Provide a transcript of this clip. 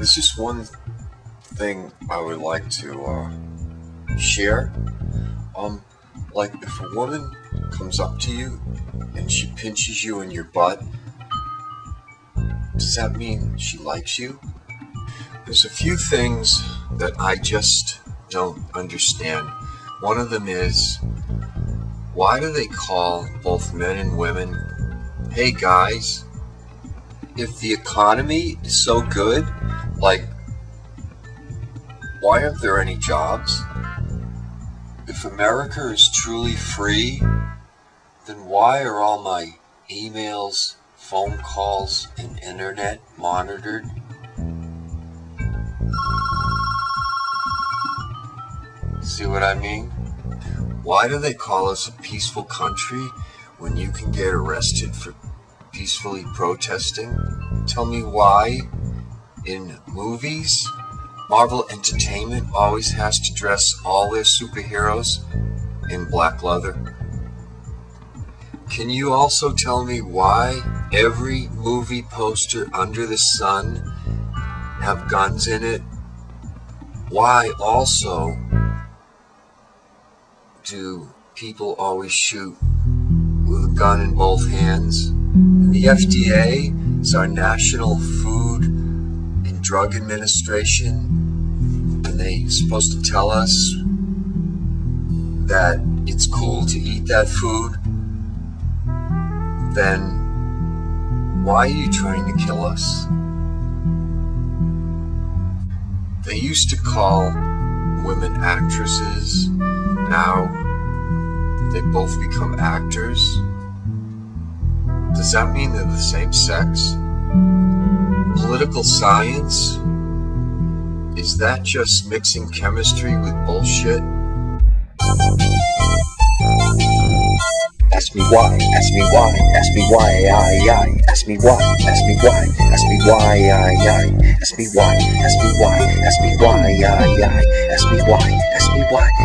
There's just one thing I would like to uh, share. Um, like if a woman comes up to you and she pinches you in your butt, does that mean she likes you? There's a few things that I just don't understand. One of them is why do they call both men and women, hey guys, if the economy is so good, like, why aren't there any jobs? If America is truly free, then why are all my emails, phone calls, and internet monitored? See what I mean? Why do they call us a peaceful country when you can get arrested for peacefully protesting? Tell me why in movies Marvel Entertainment always has to dress all their superheroes in black leather. Can you also tell me why every movie poster under the sun have guns in it? Why also do people always shoot with a gun in both hands? And the FDA is our National Food Drug Administration, and they're supposed to tell us that it's cool to eat that food. Then why are you trying to kill us? They used to call women actresses. Now they both become actors. Does that mean they're the same sex? Political science? Is that just mixing chemistry with bullshit? Ask me why, ask me why, ask me why, I, I, ask me why, ask me why, ask me why, I, I, ask me why, ask me why, ask me why, I, I, ask me why, ask me why.